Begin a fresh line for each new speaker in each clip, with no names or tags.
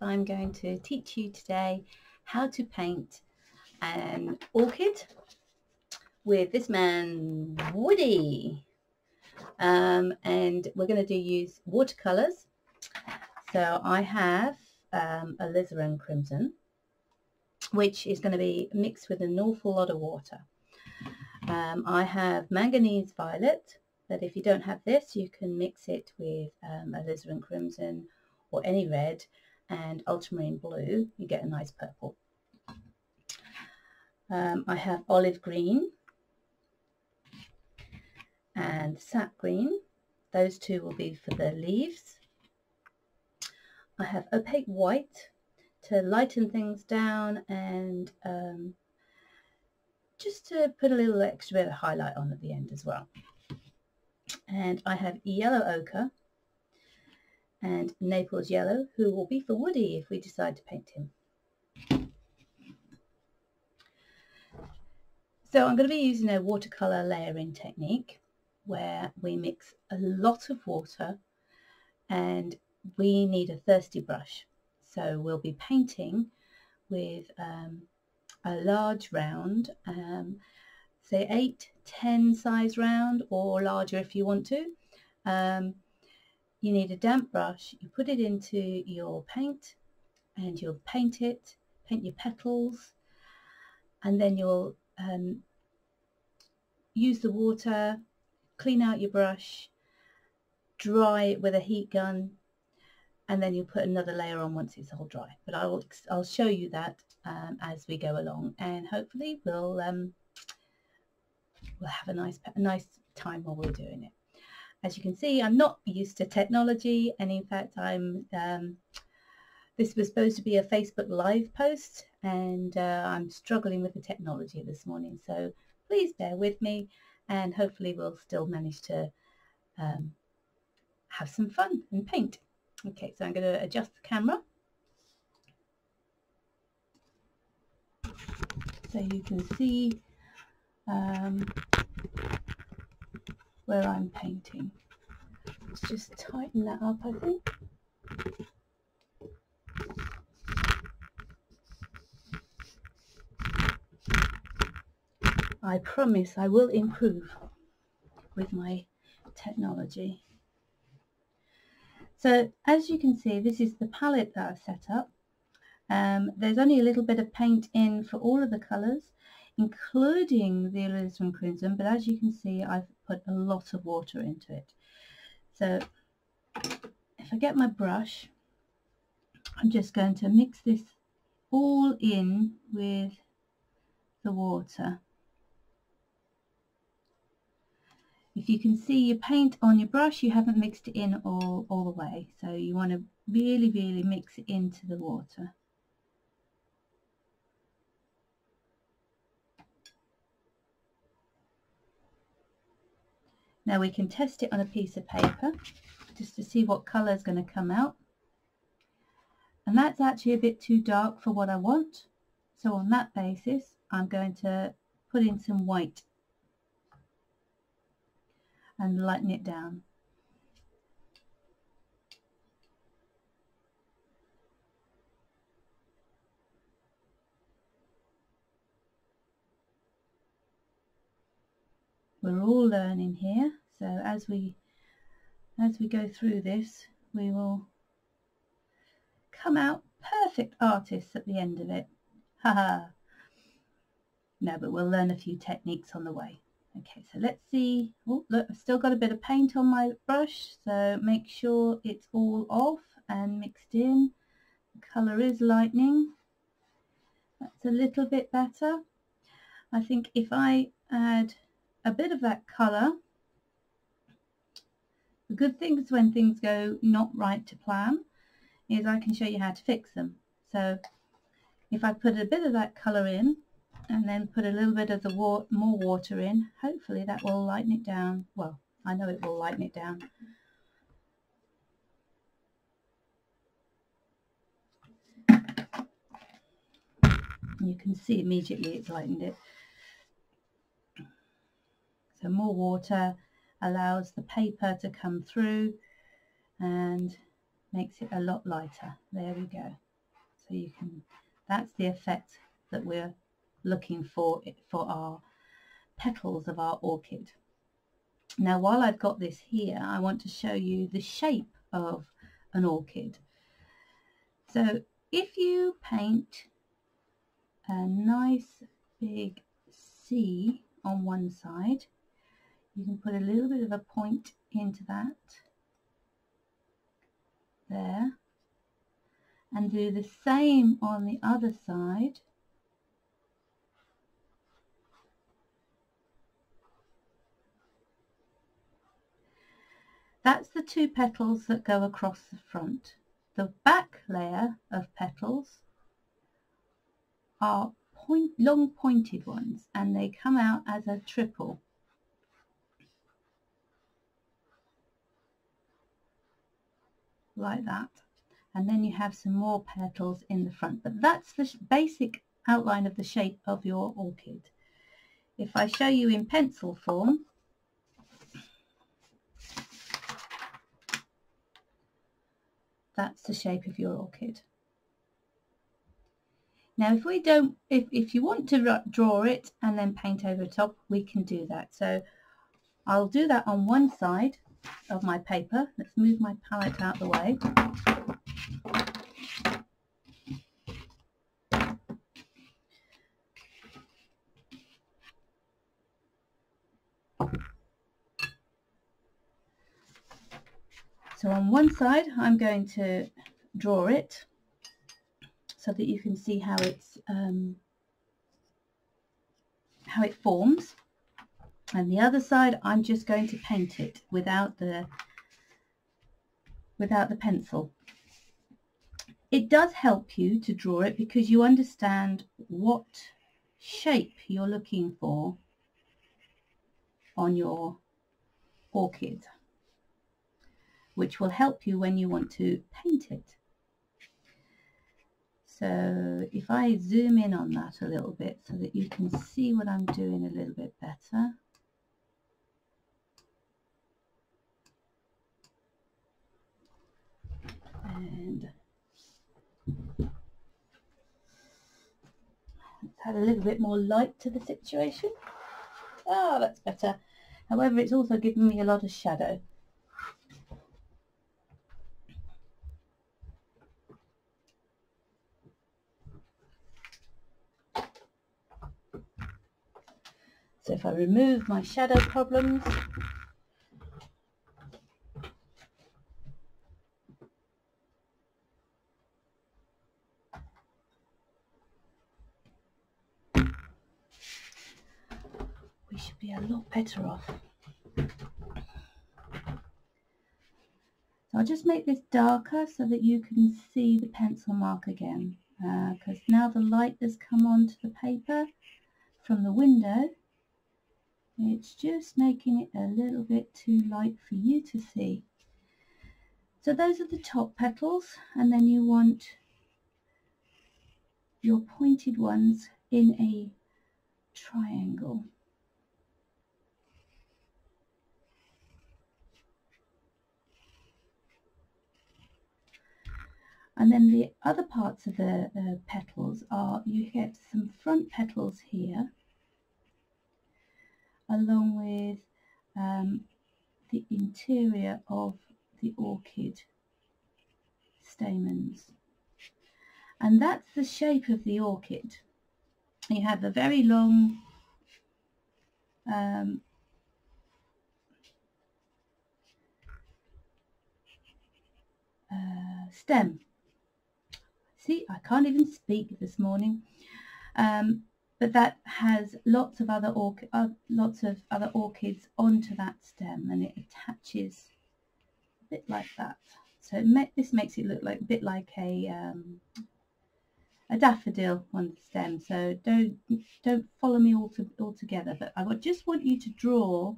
I'm going to teach you today how to paint an orchid with this man Woody. Um, and we're going to do use watercolors. So I have um, alizarin crimson which is going to be mixed with an awful lot of water. Um, I have manganese violet but if you don't have this you can mix it with um, alizarin crimson or any red and ultramarine blue you get a nice purple. Um, I have olive green and sap green. Those two will be for the leaves. I have opaque white to lighten things down and um, just to put a little extra bit of highlight on at the end as well. And I have yellow ochre and Naples yellow who will be for Woody if we decide to paint him. So I'm going to be using a watercolour layering technique where we mix a lot of water and we need a thirsty brush. So we'll be painting with um, a large round um, say 8, 10 size round or larger if you want to. Um, you need a damp brush, you put it into your paint and you'll paint it, paint your petals and then you'll um, use the water, clean out your brush, dry it with a heat gun and then you'll put another layer on once it's all dry. But I'll, I'll show you that um, as we go along and hopefully we'll um, we'll have a nice, a nice time while we're doing it. As you can see, I'm not used to technology, and in fact, I'm. Um, this was supposed to be a Facebook Live post, and uh, I'm struggling with the technology this morning. So please bear with me, and hopefully we'll still manage to um, have some fun and paint. Okay, so I'm going to adjust the camera. So you can see um, where I'm painting. Let's just tighten that up, I think. I promise I will improve with my technology. So as you can see, this is the palette that I've set up. Um, there's only a little bit of paint in for all of the colours including the alizarin crimson, but as you can see, I've put a lot of water into it. So if I get my brush, I'm just going to mix this all in with the water. If you can see your paint on your brush, you haven't mixed it in all, all the way. So you want to really, really mix it into the water. Now we can test it on a piece of paper just to see what colour is going to come out. And that's actually a bit too dark for what I want. So on that basis, I'm going to put in some white and lighten it down. We're all learning here. So as we as we go through this we will come out perfect artists at the end of it. Haha no but we'll learn a few techniques on the way. Okay so let's see. Oh look I've still got a bit of paint on my brush so make sure it's all off and mixed in. The colour is lightening that's a little bit better. I think if I add a bit of that colour. The good thing is when things go not right to plan is I can show you how to fix them. So if I put a bit of that colour in and then put a little bit of the wa more water in, hopefully that will lighten it down. Well, I know it will lighten it down. You can see immediately it's lightened it. So more water allows the paper to come through and makes it a lot lighter. There we go. So you can, that's the effect that we're looking for for our petals of our orchid. Now while I've got this here, I want to show you the shape of an orchid. So if you paint a nice big C on one side, you can put a little bit of a point into that there and do the same on the other side That's the two petals that go across the front. The back layer of petals are point, long pointed ones and they come out as a triple. Like that. And then you have some more petals in the front. But that's the basic outline of the shape of your orchid. If I show you in pencil form, that's the shape of your orchid. Now if we don't, if, if you want to draw it and then paint over top, we can do that. So I'll do that on one side of my paper. Let's move my palette out the way. So on one side I'm going to draw it so that you can see how it's um, how it forms and the other side I'm just going to paint it without the without the pencil. It does help you to draw it because you understand what shape you're looking for on your orchid which will help you when you want to paint it. So if I zoom in on that a little bit so that you can see what I'm doing a little bit better. And let's add a little bit more light to the situation. Ah, that's better. However, it's also giving me a lot of shadow. So if I remove my shadow problems, we better off. So I'll just make this darker so that you can see the pencil mark again because uh, now the light has come onto the paper from the window it's just making it a little bit too light for you to see. So those are the top petals and then you want your pointed ones in a triangle. And then the other parts of the petals are, you get some front petals here along with um, the interior of the orchid stamens. And that's the shape of the orchid. You have a very long um, uh, stem. See, I can't even speak this morning. Um, but that has lots of other uh, lots of other orchids onto that stem and it attaches a bit like that. So this makes it look like a bit like a um, a daffodil on the stem. So don't don't follow me all, to, all together, but I would just want you to draw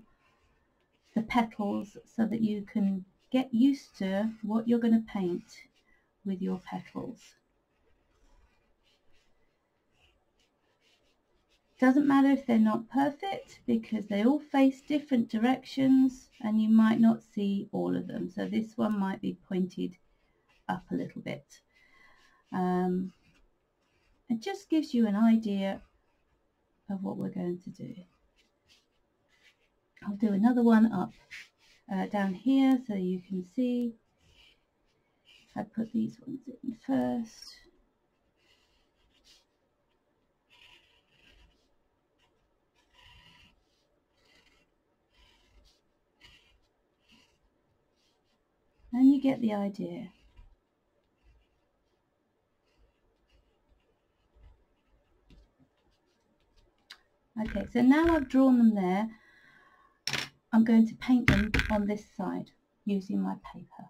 the petals so that you can get used to what you're going to paint with your petals. Doesn't matter if they're not perfect because they all face different directions and you might not see all of them. So this one might be pointed up a little bit. Um, it just gives you an idea of what we're going to do. I'll do another one up uh, down here so you can see. I put these ones in first. And you get the idea. Okay, so now I've drawn them there, I'm going to paint them on this side using my paper,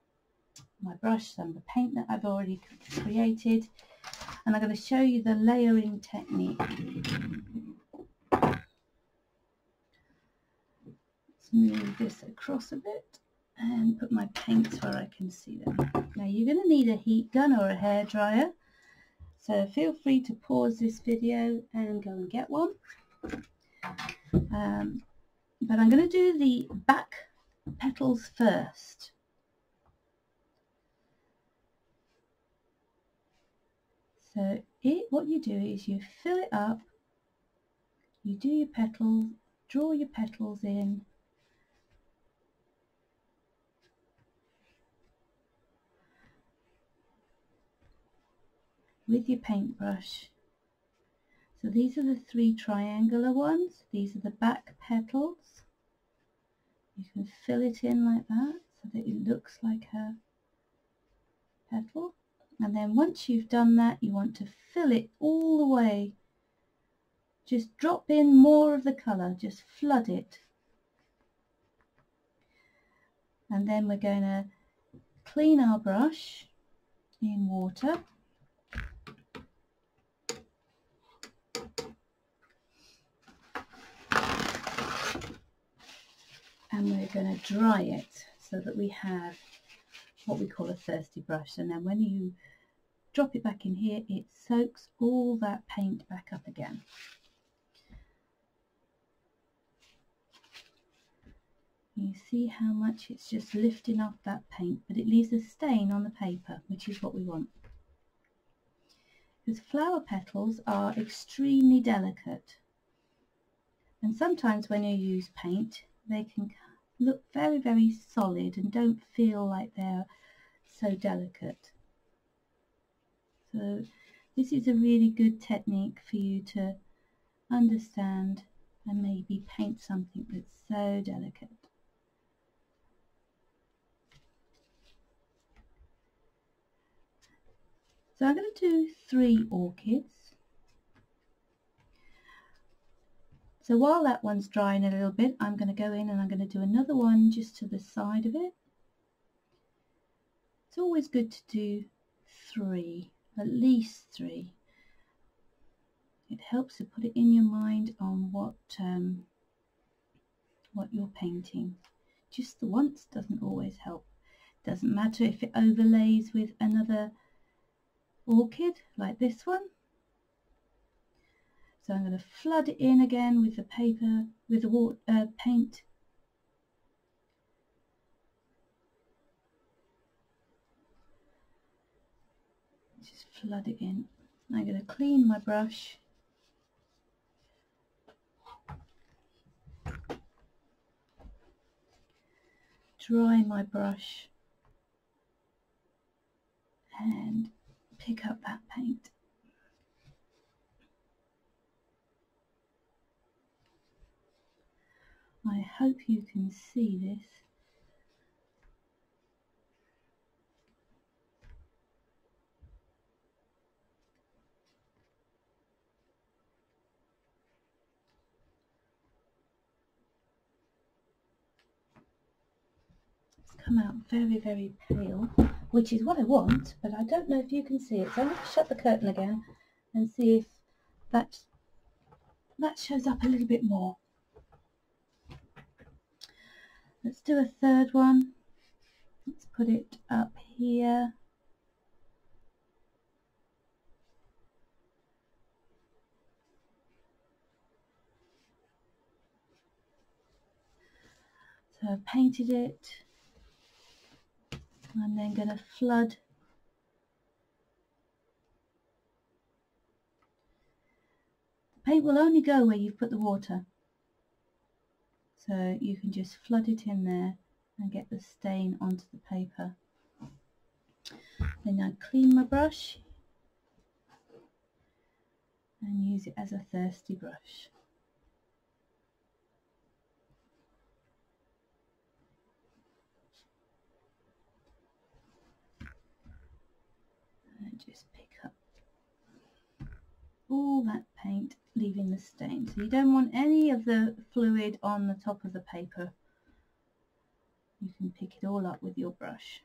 my brush, some of the paint that I've already created, and I'm going to show you the layering technique. Let's move this across a bit and put my paints where I can see them. Now you're going to need a heat gun or a hair dryer, so feel free to pause this video and go and get one. Um, but I'm going to do the back petals first. So it, what you do is you fill it up, you do your petals, draw your petals in, with your paintbrush so these are the three triangular ones. These are the back petals. You can fill it in like that so that it looks like a petal. And then once you've done that, you want to fill it all the way. Just drop in more of the colour, just flood it. And then we're going to clean our brush in water. And we're going to dry it so that we have what we call a thirsty brush and then when you drop it back in here it soaks all that paint back up again. You see how much it's just lifting off that paint but it leaves a stain on the paper which is what we want. Because flower petals are extremely delicate and sometimes when you use paint they can look very, very solid and don't feel like they're so delicate. So this is a really good technique for you to understand and maybe paint something that's so delicate. So I'm going to do three orchids. So while that one's drying a little bit, I'm going to go in and I'm going to do another one just to the side of it. It's always good to do three, at least three. It helps to put it in your mind on what um, what you're painting. Just the once doesn't always help. Doesn't matter if it overlays with another orchid like this one so I'm going to flood it in again with the paper, with the water, uh, paint. Just flood it in. I'm going to clean my brush. Dry my brush and pick up that paint. I hope you can see this. It's come out very, very pale, which is what I want, but I don't know if you can see it. So I'm going to shut the curtain again and see if that, that shows up a little bit more. Let's do a third one. Let's put it up here. So I've painted it. I'm then going to flood paint will only go where you've put the water. So you can just flood it in there and get the stain onto the paper. Then I clean my brush and use it as a thirsty brush. And just all that paint leaving the stain. So you don't want any of the fluid on the top of the paper. You can pick it all up with your brush.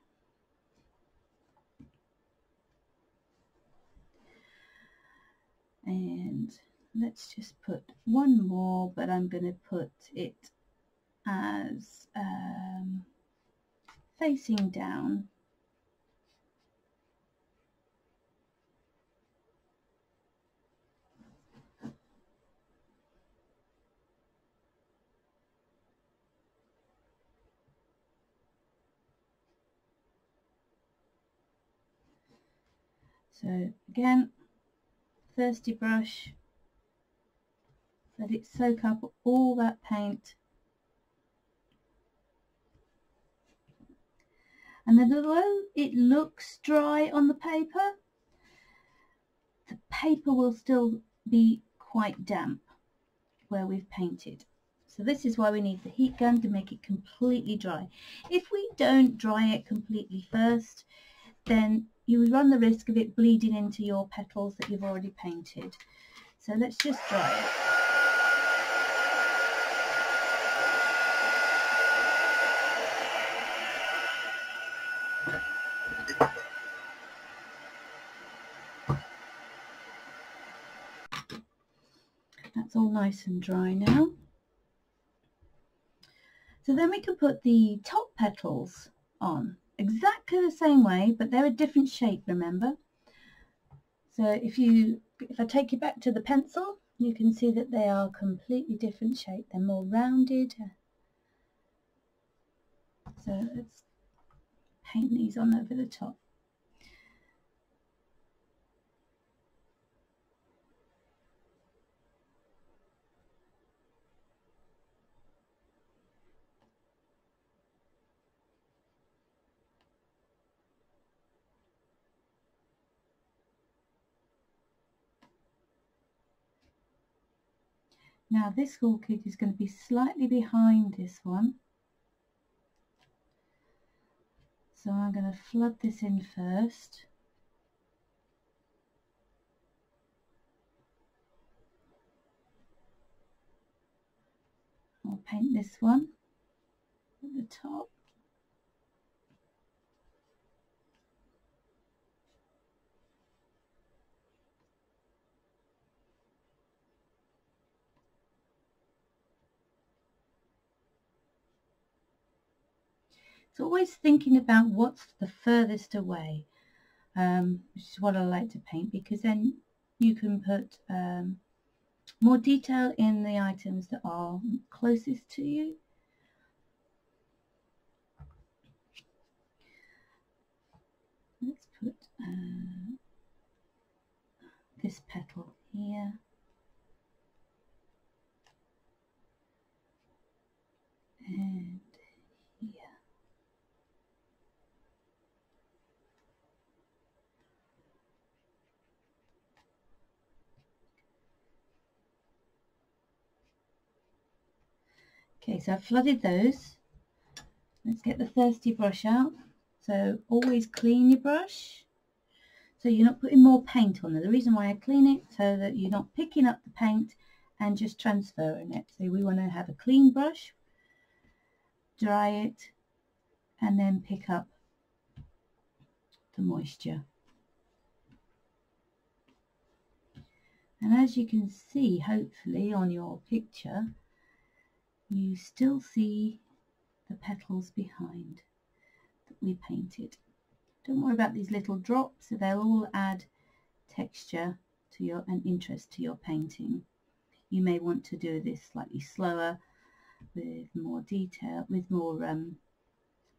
And let's just put one more, but I'm going to put it as um, facing down So again, thirsty brush, let it soak up all that paint. And then although it looks dry on the paper, the paper will still be quite damp where we've painted. So this is why we need the heat gun to make it completely dry. If we don't dry it completely first, then you would run the risk of it bleeding into your petals that you've already painted. So let's just dry it. That's all nice and dry now. So then we can put the top petals on exactly the same way, but they're a different shape, remember? So if you, if I take you back to the pencil, you can see that they are completely different shape. They're more rounded. So let's paint these on over the top. Now this orchid is going to be slightly behind this one. So I'm going to flood this in first. I'll paint this one at the top. It's always thinking about what's the furthest away, um, which is what I like to paint because then you can put um, more detail in the items that are closest to you. Let's put uh, this petal here. And Okay, so I've flooded those. Let's get the thirsty brush out. So always clean your brush. So you're not putting more paint on there. The reason why I clean it so that you're not picking up the paint and just transferring it. So we want to have a clean brush, dry it, and then pick up the moisture. And as you can see, hopefully on your picture, you still see the petals behind that we painted. Don't worry about these little drops, they'll all add texture to your and interest to your painting. You may want to do this slightly slower with more detail, with more, um,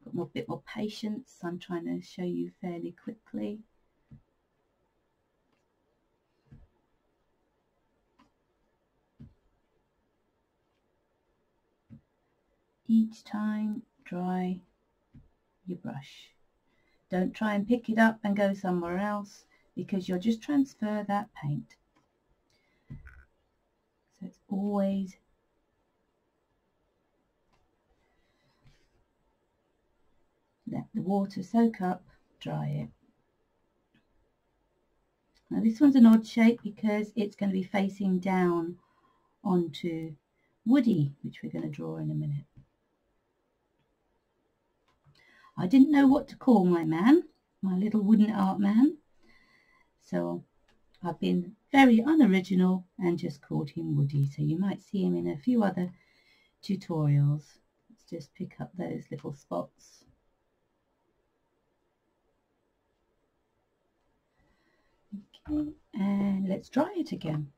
got more bit more patience. I'm trying to show you fairly quickly. Each time dry your brush. Don't try and pick it up and go somewhere else because you'll just transfer that paint. So it's always let the water soak up, dry it. Now this one's an odd shape because it's going to be facing down onto Woody, which we're going to draw in a minute. I didn't know what to call my man, my little wooden art man. So I've been very unoriginal and just called him Woody. So you might see him in a few other tutorials. Let's just pick up those little spots. Okay, and let's dry it again.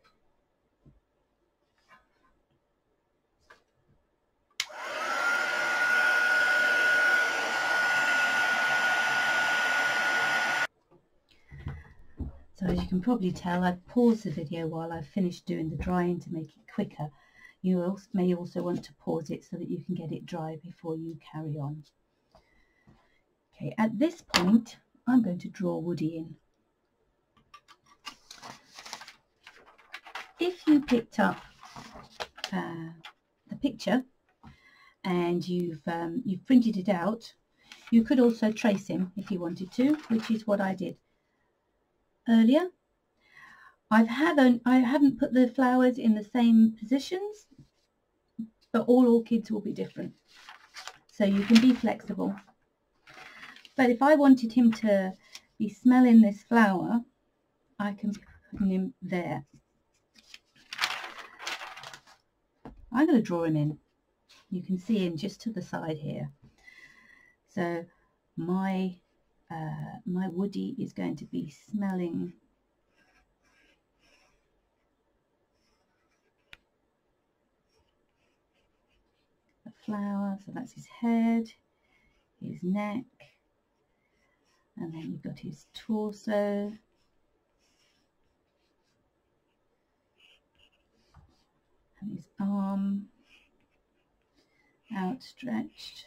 So as you can probably tell, I've paused the video while I've finished doing the drying to make it quicker. You may also want to pause it so that you can get it dry before you carry on. Okay, at this point, I'm going to draw Woody in. If you picked up uh, the picture and you've, um, you've printed it out, you could also trace him if you wanted to, which is what I did earlier. I've had I haven't put the flowers in the same positions, but all orchids will be different. So you can be flexible. But if I wanted him to be smelling this flower, I can put him there. I'm going to draw him in. You can see him just to the side here. So my uh, my Woody is going to be smelling the flower, so that's his head, his neck, and then you've got his torso, and his arm outstretched.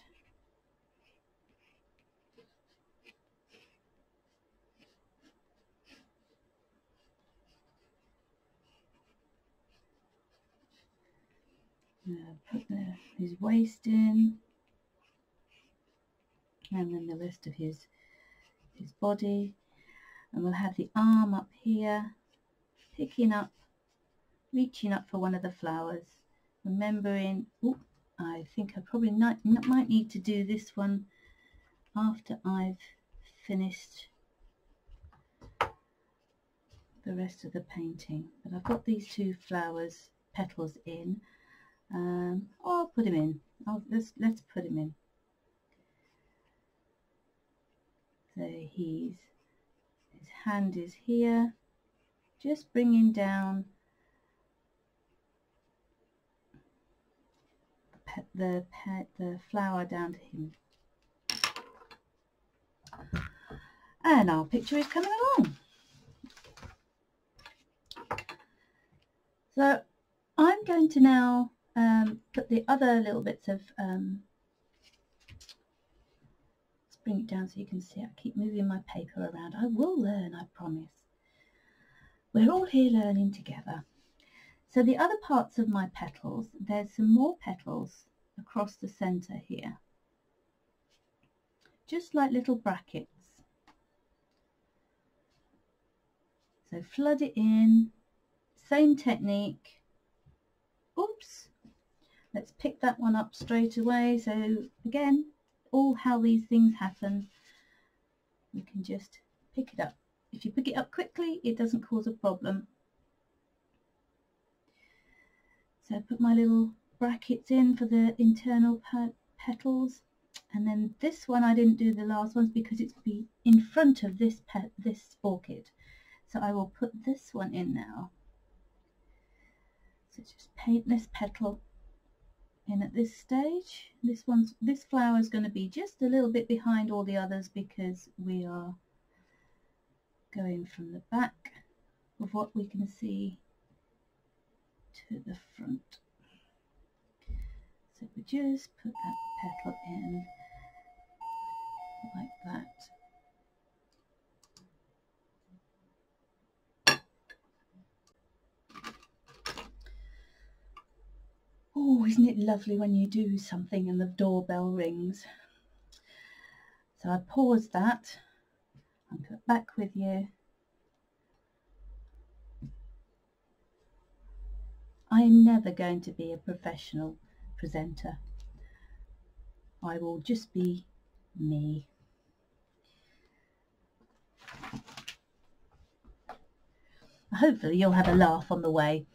Put the, his waist in. And then the rest of his his body. And we'll have the arm up here picking up reaching up for one of the flowers. Remembering I think I probably not, might need to do this one after I've finished the rest of the painting. But I've got these two flowers petals in um, I'll put him in. I'll, let's, let's put him in. So he's, his hand is here, just bringing down the, pet, the flower down to him. And our picture is coming along. So I'm going to now um, put the other little bits of um, let's bring it down so you can see I keep moving my paper around. I will learn I promise. We're all here learning together. So the other parts of my petals there's some more petals across the center here. Just like little brackets. So flood it in. Same technique. Oops let's pick that one up straight away. So again all how these things happen you can just pick it up. If you pick it up quickly it doesn't cause a problem. So I put my little brackets in for the internal petals. And then this one I didn't do the last ones because it's be in front of this pet this orchid. So I will put this one in now. So just paint this petal in at this stage. This one's this flower is going to be just a little bit behind all the others because we are going from the back of what we can see to the front. So we just put that petal in like that. Oh, isn't it lovely when you do something and the doorbell rings? So I pause that and put back with you. I'm never going to be a professional presenter. I will just be me. Hopefully you'll have a laugh on the way.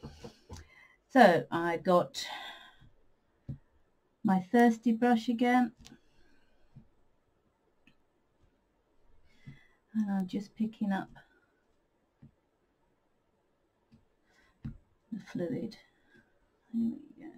So I've got my thirsty brush again and I'm just picking up the fluid. There we go.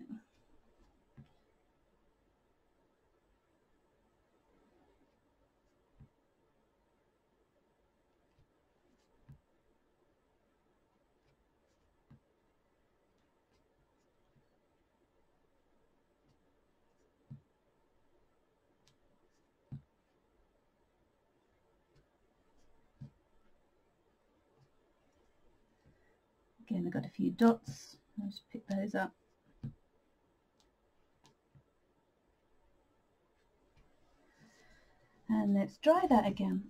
Again, I've got a few dots. I'll just pick those up. And let's dry that again.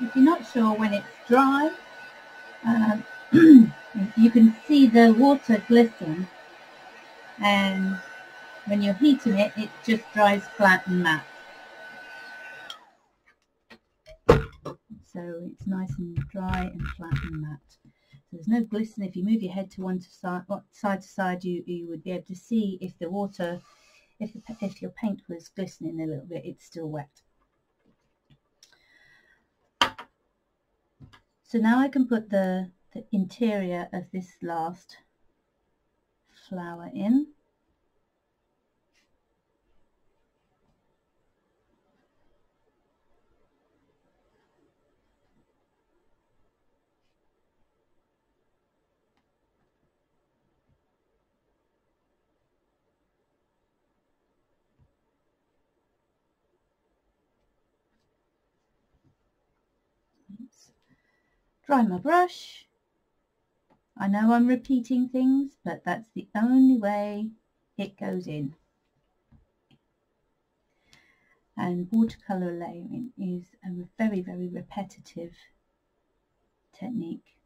If you're not sure when it's dry, um, see the water glisten and when you're heating it, it just dries flat and matte. So it's nice and dry and flat and matte. There's no glisten. If you move your head to one to side, side to side, you, you would be able to see if the water, if, the, if your paint was glistening a little bit, it's still wet. So now I can put the the interior of this last flower in. dry my brush I know I'm repeating things, but that's the only way it goes in. And watercolour layering is a very, very repetitive technique,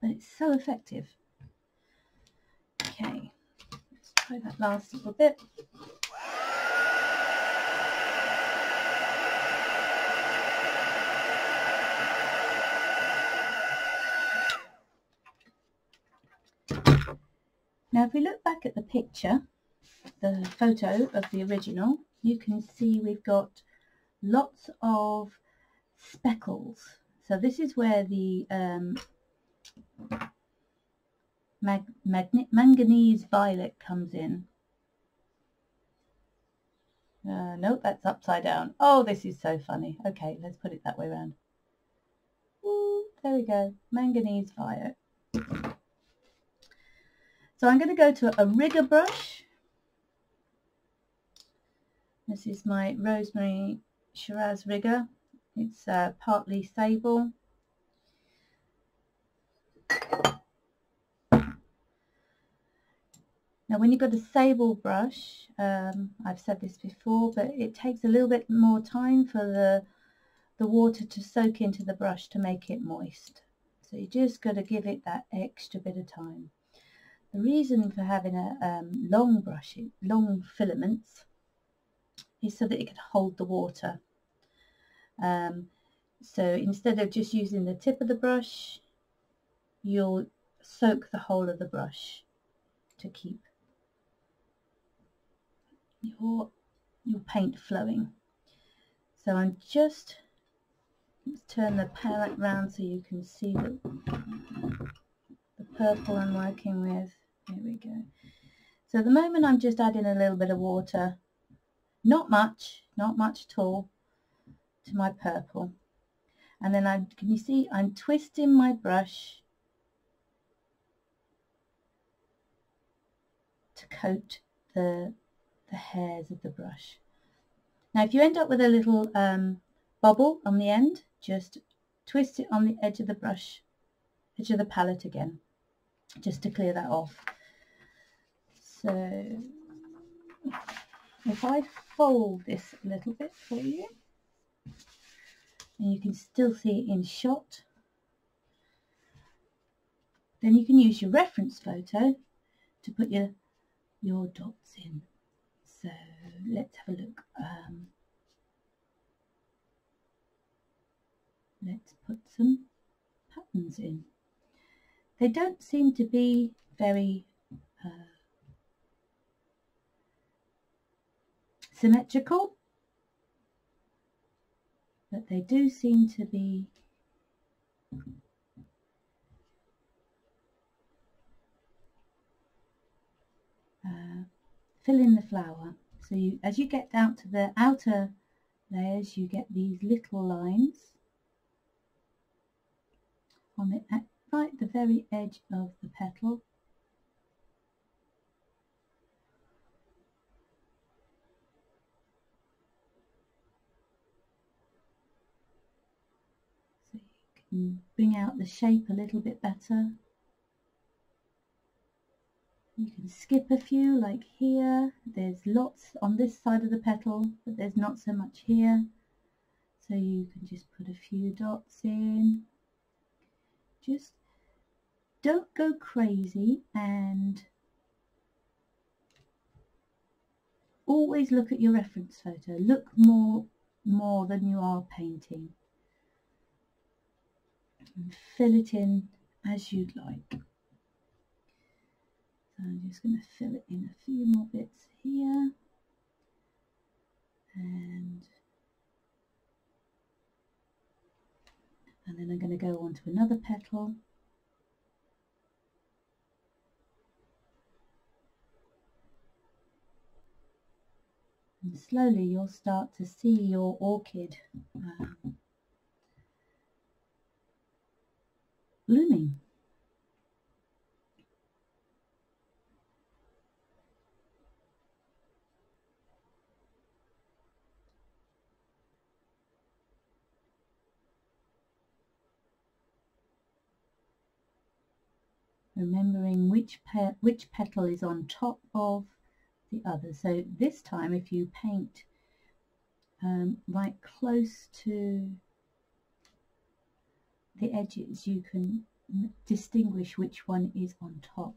but it's so effective. Okay, let's try that last little bit. Now if we look back at the picture, the photo of the original, you can see we've got lots of speckles. So this is where the um, mag manganese violet comes in. Uh, nope, that's upside down. Oh, this is so funny. Okay, let's put it that way around. There we go, manganese violet. So I'm going to go to a rigger brush. This is my Rosemary Shiraz rigger. It's uh, partly sable. Now when you've got a sable brush, um, I've said this before, but it takes a little bit more time for the, the water to soak into the brush to make it moist. So you just got to give it that extra bit of time. The reason for having a um, long brush, long filaments, is so that it can hold the water. Um, so instead of just using the tip of the brush, you'll soak the whole of the brush to keep your, your paint flowing. So I'm just, turn the palette round so you can see the, the purple I'm working with. There we go. So at the moment I'm just adding a little bit of water Not much, not much at all to my purple. And then I can you see I'm twisting my brush to coat the, the hairs of the brush. Now if you end up with a little um, bubble on the end, just twist it on the edge of the brush, edge of the palette again, just to clear that off. So if I fold this a little bit for you, and you can still see it in shot, then you can use your reference photo to put your your dots in. So let's have a look. Um, let's put some patterns in. They don't seem to be very uh, symmetrical, but they do seem to be uh, fill in the flower. So you, as you get down to the outer layers, you get these little lines on the right the very edge of the petal. Bring out the shape a little bit better. You can skip a few like here. There's lots on this side of the petal, but there's not so much here. So you can just put a few dots in. Just don't go crazy and always look at your reference photo. Look more, more than you are painting. And fill it in as you'd like. So I'm just going to fill it in a few more bits here. And, and then I'm going to go on to another petal. And slowly you'll start to see your orchid um, blooming. remembering which, pe which petal is on top of the other. So this time if you paint um, right close to the edges you can distinguish which one is on top.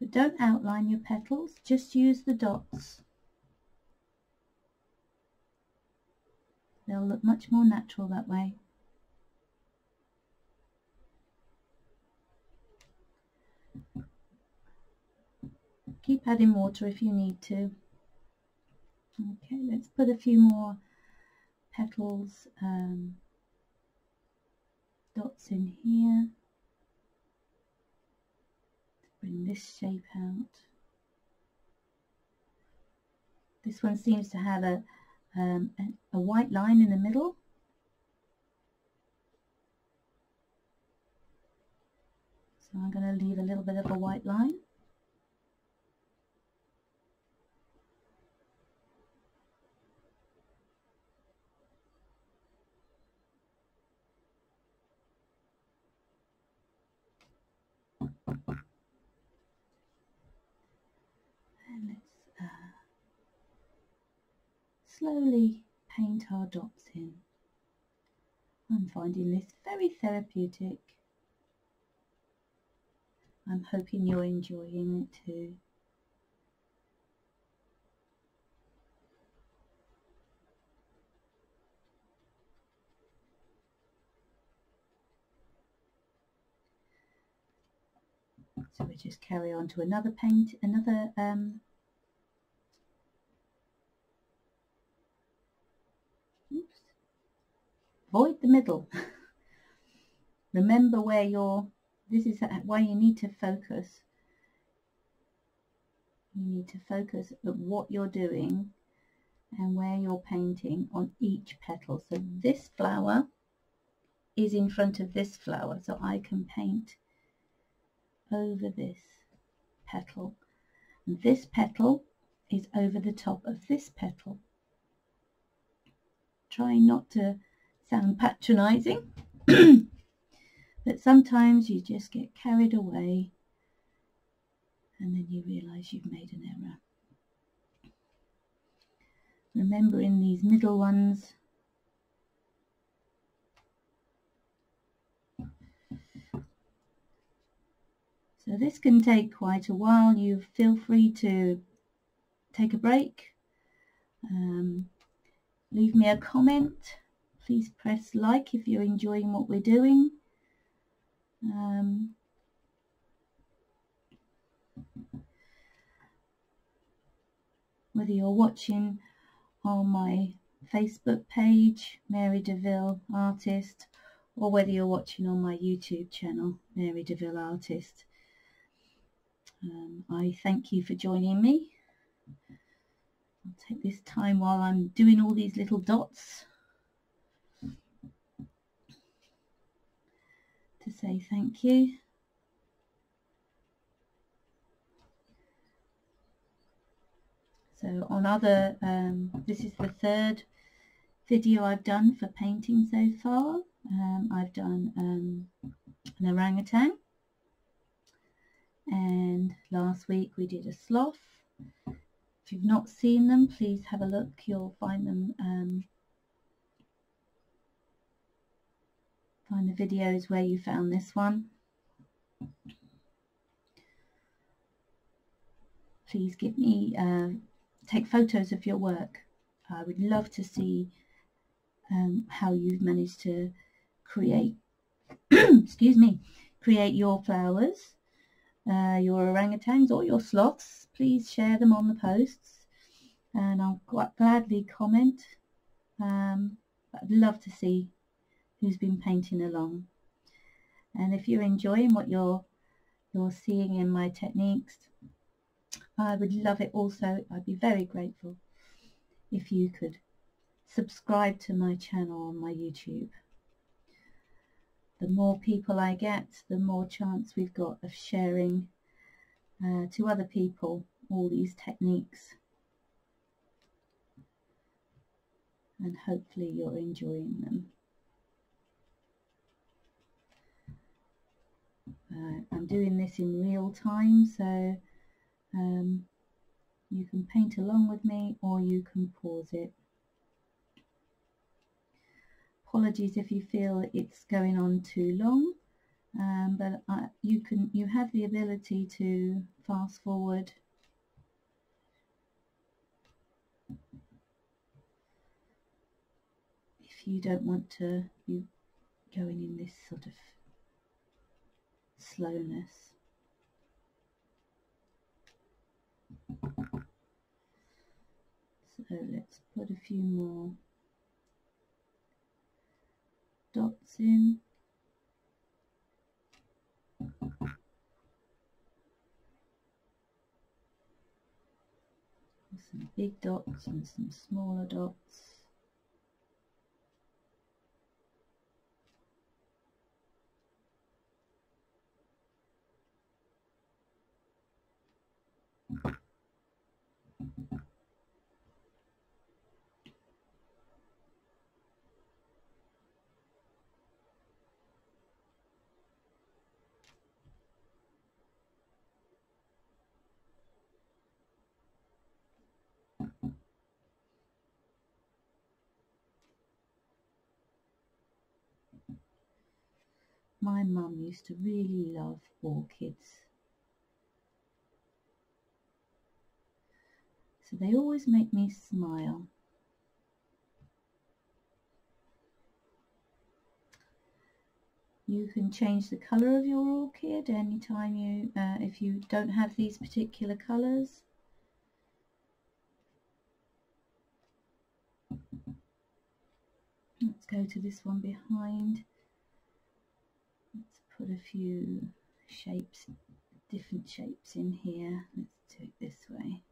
But don't outline your petals, just use the dots. They'll look much more natural that way. Keep adding water if you need to. Okay, let's put a few more petals, um, dots in here. to Bring this shape out. This one seems to have a, um, a, a white line in the middle. So I'm going to leave a little bit of a white line. And let's uh, slowly paint our dots in. I'm finding this very therapeutic. I'm hoping you're enjoying it too. So we just carry on to another paint, another um, oops, void the middle. Remember where you're this is why you need to focus. you need to focus at what you're doing and where you're painting on each petal. So this flower is in front of this flower, so I can paint over this petal. And this petal is over the top of this petal. Try not to sound patronizing, but sometimes you just get carried away and then you realize you've made an error. Remember in these middle ones, So this can take quite a while. You feel free to take a break. Um, leave me a comment. Please press like if you're enjoying what we're doing. Um, whether you're watching on my Facebook page, Mary Deaville Artist, or whether you're watching on my YouTube channel, Mary Deaville Artist. Um, I thank you for joining me. I'll take this time while I'm doing all these little dots to say thank you. So on other, um, this is the third video I've done for painting so far. Um, I've done um, an orangutan and last week we did a sloth. If you've not seen them, please have a look. You'll find them, find the videos where you found this one. Please give me, uh, take photos of your work. I would love to see um, how you've managed to create, excuse me, create your flowers uh, your orangutans or your sloths, please share them on the posts and I'll gladly comment. Um, I'd love to see who's been painting along. And if you're enjoying what you're you're seeing in my techniques, I would love it also. I'd be very grateful if you could subscribe to my channel on my YouTube the more people I get, the more chance we've got of sharing uh, to other people all these techniques. And hopefully you're enjoying them. Uh, I'm doing this in real time, so um, you can paint along with me or you can pause it. Apologies if you feel it's going on too long um, but uh, you can you have the ability to fast forward. If you don't want to be going in this sort of slowness so let's put a few more dots in. Some big dots and some smaller dots. My mum used to really love orchids. They always make me smile. You can change the colour of your orchid anytime you, uh, if you don't have these particular colours. Let's go to this one behind. Let's put a few shapes different shapes in here. Let's do it this way.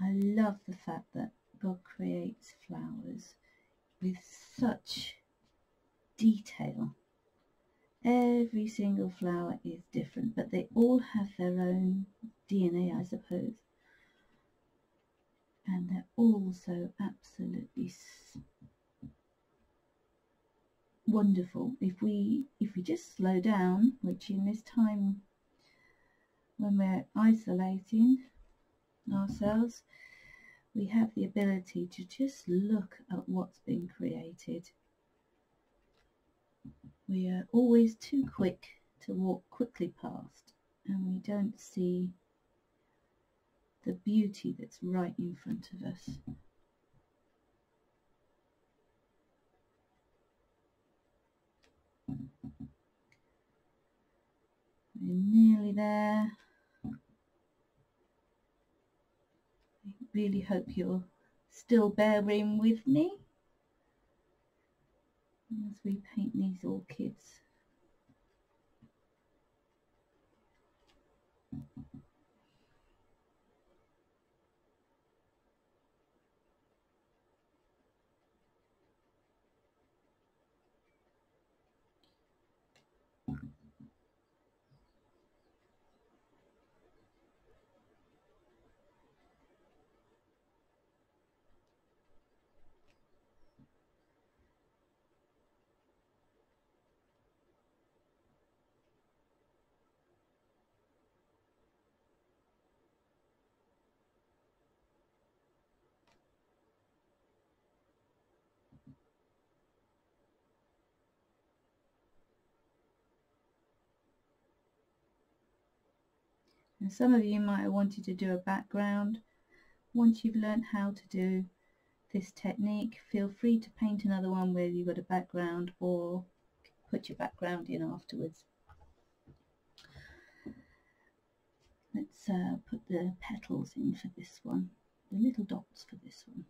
I love the fact that God creates flowers with such detail. Every single flower is different, but they all have their own DNA, I suppose. And they're all so absolutely wonderful if we if we just slow down which in this time when we're isolating ourselves we have the ability to just look at what's been created we are always too quick to walk quickly past and we don't see the beauty that's right in front of us We're nearly there. I really hope you're still bearing with me as we paint these orchids. Some of you might have wanted to do a background. Once you've learned how to do this technique, feel free to paint another one where you've got a background or put your background in afterwards. Let's uh, put the petals in for this one, the little dots for this one.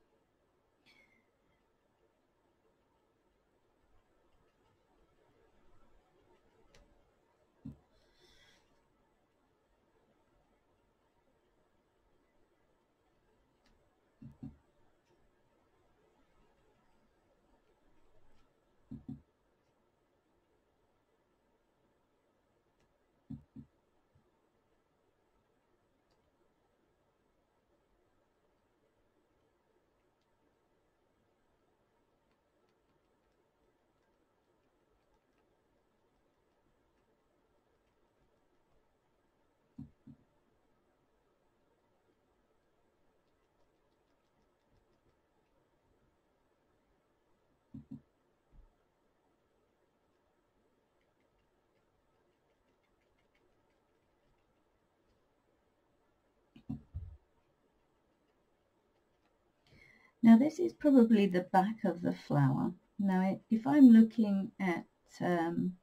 Now this is probably the back of the flower. Now if I'm looking at um,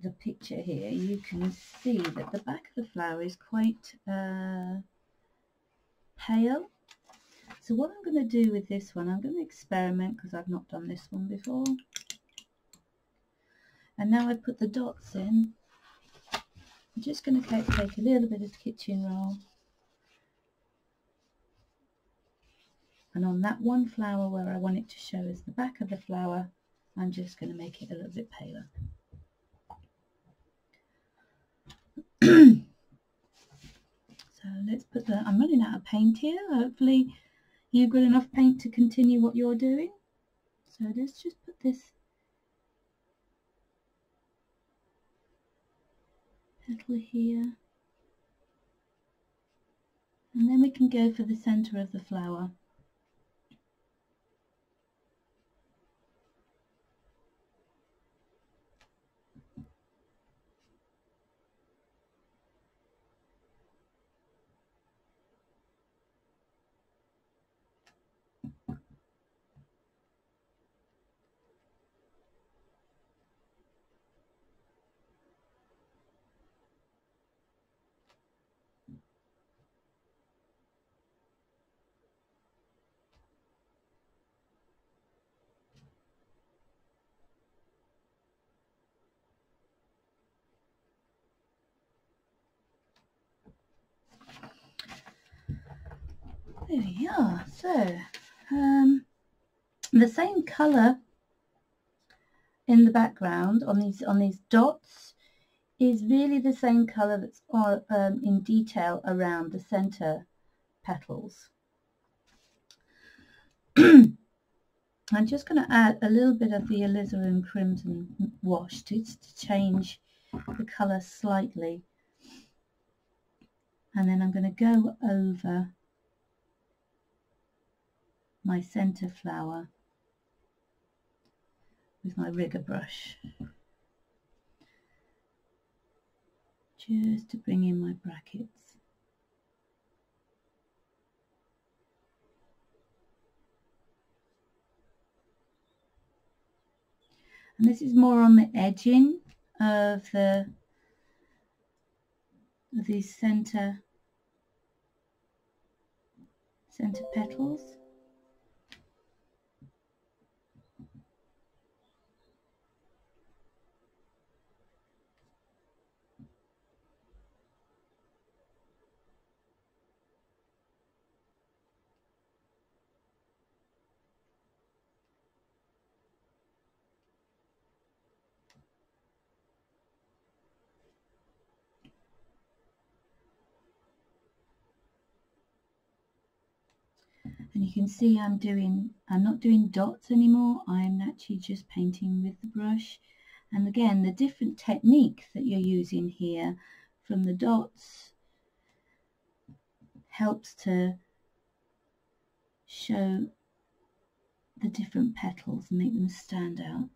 the picture here, you can see that the back of the flower is quite uh, pale. So what I'm going to do with this one, I'm going to experiment because I've not done this one before. And now I put the dots in. I'm just going to take a little bit of kitchen roll and on that one flower where I want it to show as the back of the flower I'm just going to make it a little bit paler. so let's put the, I'm running out of paint here, hopefully you've got enough paint to continue what you're doing. So let's just put this petal here and then we can go for the centre of the flower. There we are. So, um, the same colour in the background on these on these dots is really the same colour that's um, in detail around the centre petals. I'm just going to add a little bit of the alizarin crimson wash to, to change the colour slightly and then I'm going to go over my centre flower with my rigger brush just to bring in my brackets. And this is more on the edging of the of these center center petals. You can see I'm doing I'm not doing dots anymore. I'm actually just painting with the brush. And again the different technique that you're using here from the dots helps to show the different petals and make them stand out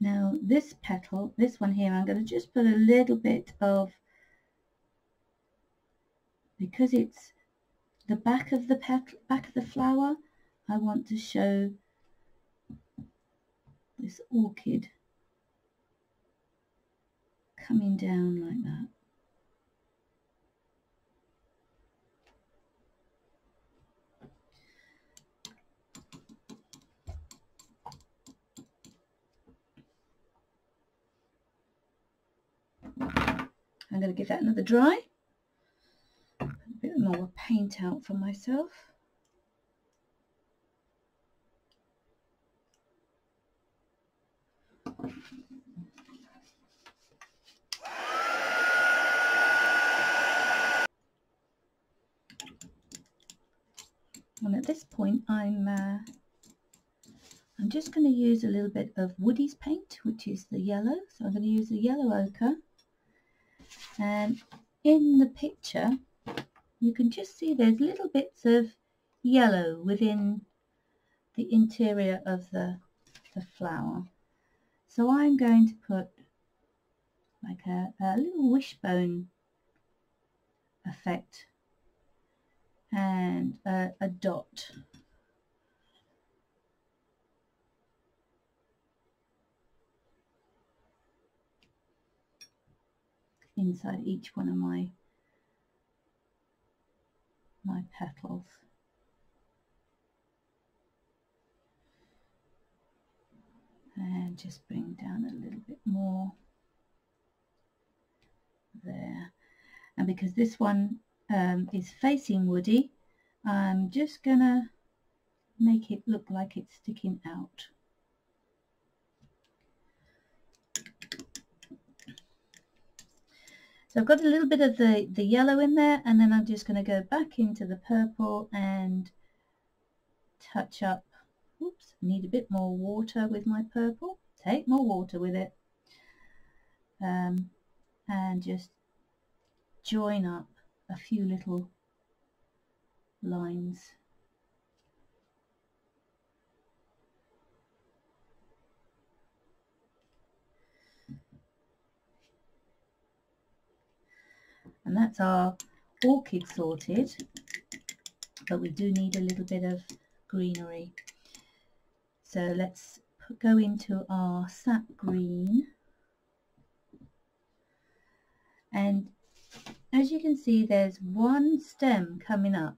Now this petal, this one here, I'm going to just put a little bit of, because it's the back of the petal, back of the flower, I want to show this orchid coming down like that. I'm going to give that another dry. A bit more paint out for myself. And at this point I'm uh, I'm just going to use a little bit of Woody's paint which is the yellow so I'm going to use the yellow ochre and in the picture you can just see there's little bits of yellow within the interior of the, the flower. So I'm going to put like a, a little wishbone effect and a, a dot inside each one of my my petals. And just bring down a little bit more there. And because this one um, is facing Woody, I'm just gonna make it look like it's sticking out. So I've got a little bit of the, the yellow in there and then I'm just going to go back into the purple and touch up. Oops, need a bit more water with my purple. Take more water with it. Um, and just join up a few little lines. And that's our orchid sorted. But we do need a little bit of greenery. So let's go into our sap green. And as you can see there's one stem coming up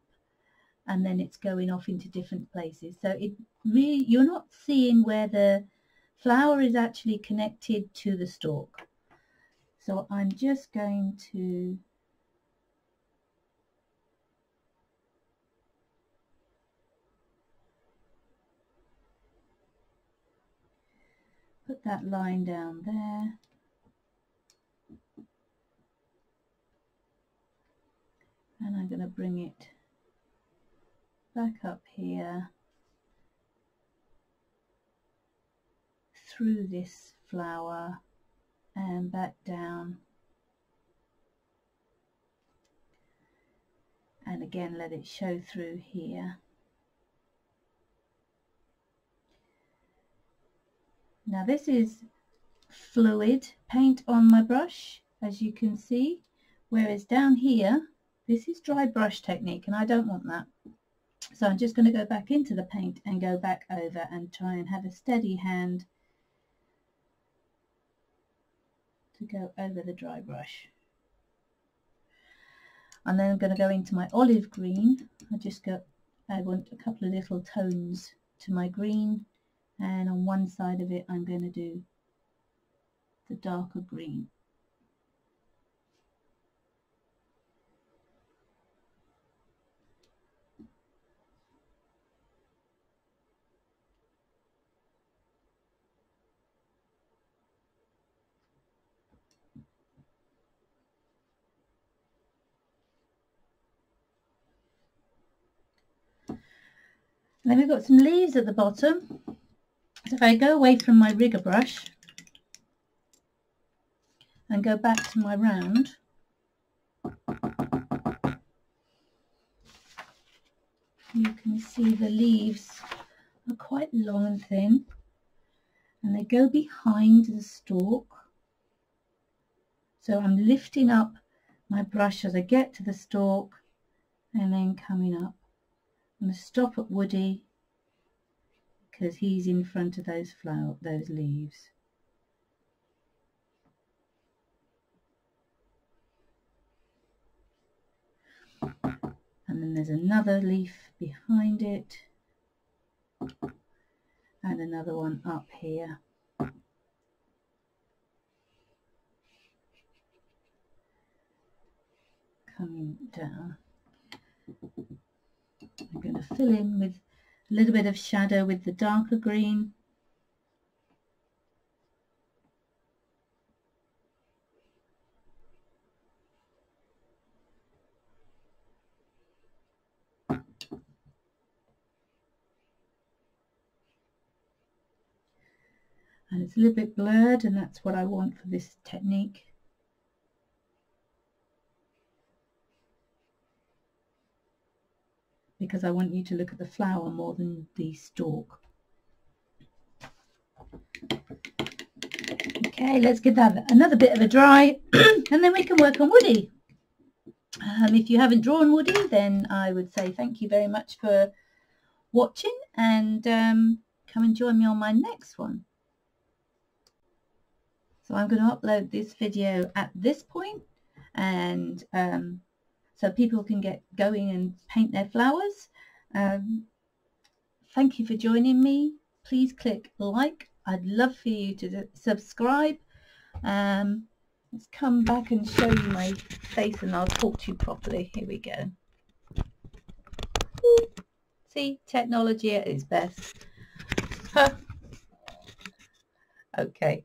and then it's going off into different places. So it really you're not seeing where the flower is actually connected to the stalk. So I'm just going to that line down there. And I'm going to bring it back up here through this flower and back down and again let it show through here now this is fluid paint on my brush as you can see whereas down here this is dry brush technique and I don't want that so I'm just going to go back into the paint and go back over and try and have a steady hand to go over the dry brush. And then I'm going to go into my olive green. I just got, I want a couple of little tones to my green and on one side of it I'm going to do the darker green. Then we've got some leaves at the bottom. If I go away from my rigger brush and go back to my round, you can see the leaves are quite long and thin and they go behind the stalk. So I'm lifting up my brush as I get to the stalk and then coming up. I'm going to stop at Woody because he's in front of those flower, those leaves. And then there's another leaf behind it and another one up here. Coming down. I'm going to fill in with a little bit of shadow with the darker green. And it's a little bit blurred and that's what I want for this technique. Because I want you to look at the flower more than the stalk. Okay, let's give that another bit of a dry and then we can work on Woody. Um, if you haven't drawn Woody, then I would say thank you very much for watching and um, come and join me on my next one. So I'm going to upload this video at this point and um, so people can get going and paint their flowers. Um, thank you for joining me. Please click like. I'd love for you to subscribe. Um, let's come back and show you my face and I'll talk to you properly. Here we go. See, technology at its best. okay.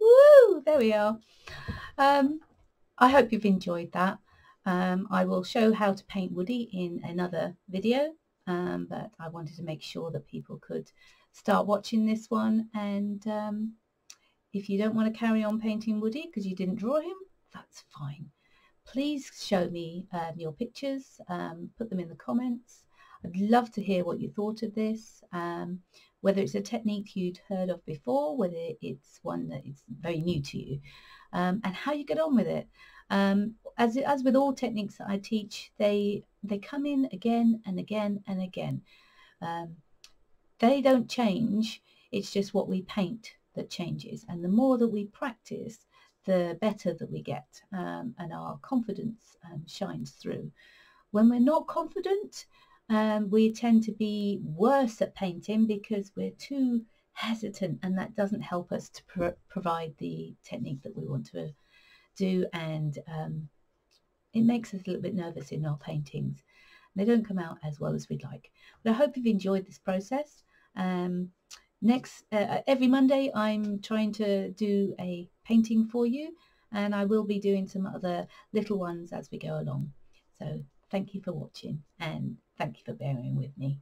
Woo! There we are. Um, I hope you've enjoyed that. Um, I will show how to paint Woody in another video, um, but I wanted to make sure that people could start watching this one and um, if you don't want to carry on painting Woody because you didn't draw him, that's fine. Please show me um, your pictures, um, put them in the comments. I'd love to hear what you thought of this, um, whether it's a technique you'd heard of before, whether it's one that is very new to you, and how you get on with it. Um, as, as with all techniques that I teach, they, they come in again and again and again. Um, they don't change, it's just what we paint that changes. And the more that we practice, the better that we get um, and our confidence um, shines through. When we're not confident, um, we tend to be worse at painting because we're too hesitant and that doesn't help us to pro provide the technique that we want to do and um, it makes us a little bit nervous in our paintings. They don't come out as well as we'd like. But I hope you've enjoyed this process. Um, next, uh, uh every Monday I'm trying to do a painting for you and I will be doing some other little ones as we go along. So thank you for watching and thank you for bearing with me.